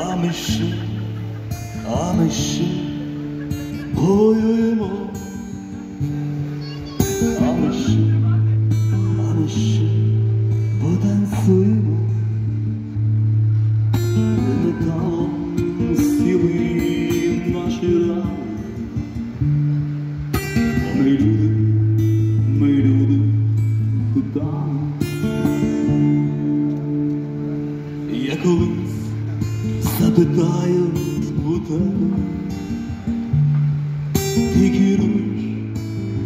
а ми ще, ми воюємо, а ми ще, ми потанцюємо, і металом сіли наші рани. Ми люди, ми люди, там. Я колись запитаю у тебе, ти керуєш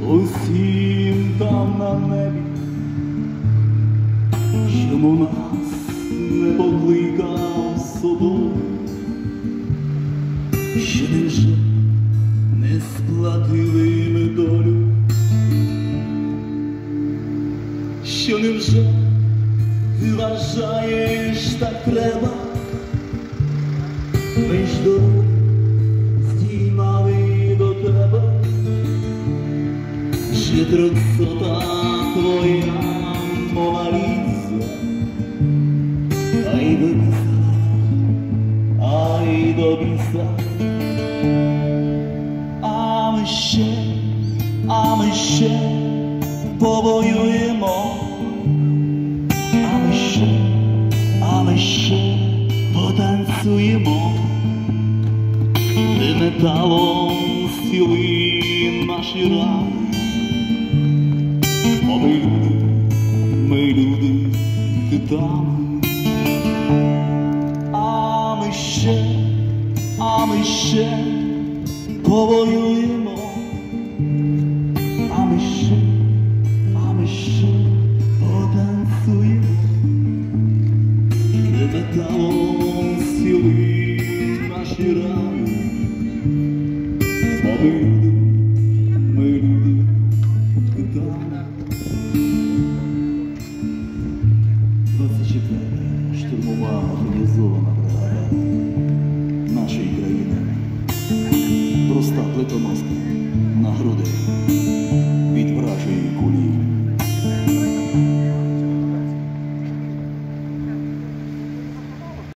усім там на небі, чому нас не покликав собою, що невже не сплатили ми долю, що невже ти вважаєш так треба, ми ж дороги здіймали до тебе, чи трьохсота твоя Моналіза, ай до біса, ай до біса. А ми ще, а ми ще повоюємо, а ми ще, а ми ще потанцюємо, де металом стіли наші рани. О, ми люди, ми люди, титани. А ми ще, а ми ще повоюємо, а ми ще, а ми ще потанцюємо, металом сіли наші рани. Ми люди, ми люди, да. 24 штурмова мобілізована бригада нашої країни. Проста плитоноска на груди.